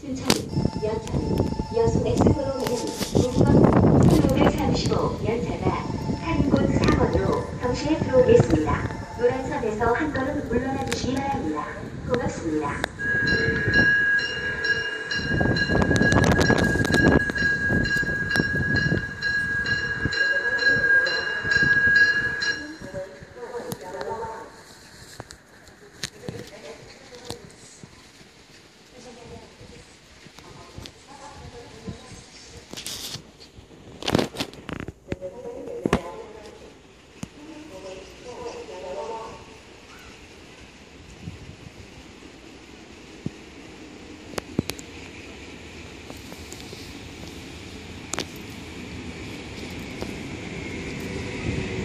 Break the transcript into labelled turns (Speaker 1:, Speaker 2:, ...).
Speaker 1: 승차는 연차는 여수 X도로 가는 문건 1535 연차가 타는 곳 4번으로 경시에 들어오겠습니다. 노란선에서 한 걸음 물러나 주시기 바랍니다. 고맙습니다. Yeah.